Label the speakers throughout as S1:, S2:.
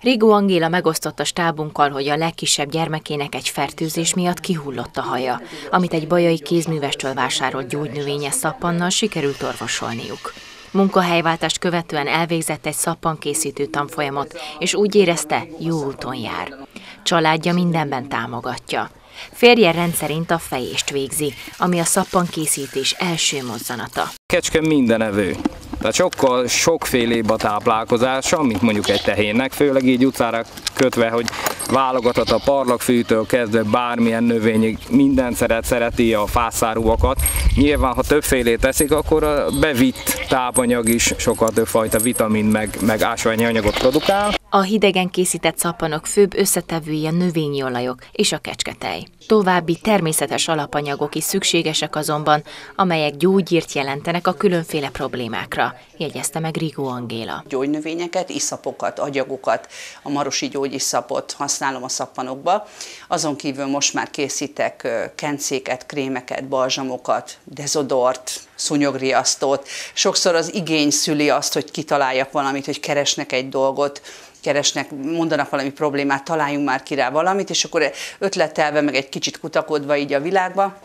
S1: Rigó Angéla megosztott a stábunkkal, hogy a legkisebb gyermekének egy fertőzés miatt kihullott a haja, amit egy bajai kézművestől vásárolt gyógynövényes szappannal sikerült orvosolniuk. Munkahelyváltást követően elvégzett egy szappankészítő tanfolyamot, és úgy érezte, jó úton jár. Családja mindenben támogatja. Férje rendszerint a fejést végzi, ami a szappankészítés első mozzanata.
S2: Kecske mindenevő. Tehát sokkal sokfélébb a táplálkozása, mint mondjuk egy tehénnek, főleg így utcára kötve, hogy válogatott a parlagfűtől kezdve bármilyen növényig, minden szeret, szereti a fászárúakat. Nyilván, ha többfélét teszik, akkor a bevitt tápanyag is sokkal több fajta vitamin meg, meg ásványi anyagot produkál.
S1: A hidegen készített szappanok főbb összetevői a növényi olajok és a kecsketej. További természetes alapanyagok is szükségesek azonban, amelyek gyógyírt jelentenek a különféle problémákra, jegyezte meg Rigó Angéla.
S3: Gyógynövényeket, iszapokat, agyagokat, a marosi gyógyiszapot használom a szappanokba. Azon kívül most már készítek kencéket, krémeket, balzsamokat, dezodort, szúnyogriasztót. Sokszor az igény szüli azt, hogy kitaláljak valamit, hogy keresnek egy dolgot, keresnek, mondanak valami problémát, találjunk már ki rá valamit, és akkor ötletelve, meg egy kicsit kutakodva így a világba,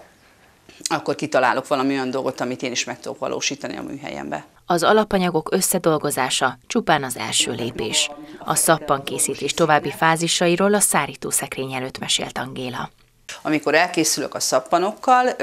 S3: akkor kitalálok valami olyan dolgot, amit én is meg tudok valósítani a műhelyembe.
S1: Az alapanyagok összedolgozása csupán az első lépés. A szappankészítés további fázisairól a szárítószekrény előtt mesélt Angéla.
S3: Amikor elkészülök a szappanokkal,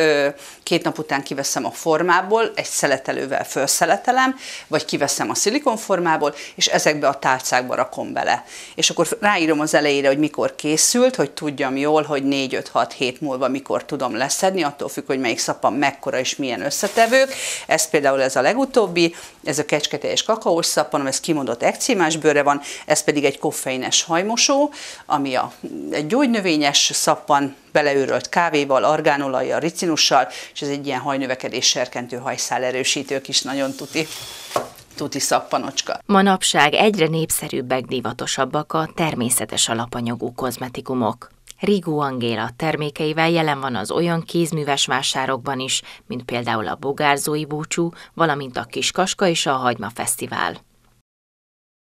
S3: két nap után kiveszem a formából, egy szeletelővel felszeletelem, vagy kiveszem a szilikonformából, és ezekbe a tálcákba rakom bele. És akkor ráírom az elejére, hogy mikor készült, hogy tudjam jól, hogy 4-5-6 hét múlva mikor tudom leszedni, attól függ, hogy melyik szappan mekkora és milyen összetevők. Ez például ez a legutóbbi, ez a kecsketeljes kakaós szappan, ez kimondott ekcímás bőre van, ez pedig egy koffeines hajmosó, ami a, egy gyógynövényes szappan, beleőrölt kávéval, argánolajjal, ricinussal, és ez egy ilyen hajnövekedés serkentő hajszál erősítők is nagyon tuti tuti szappanocska.
S1: Manapság egyre népszerűbbek, divatosabbak a természetes alapanyagú kozmetikumok. Rigó Angéla termékeivel jelen van az olyan kézműves vásárokban is, mint például a Bogárzói búcsú, valamint a Kiskaska és a Hagyma Fesztivál.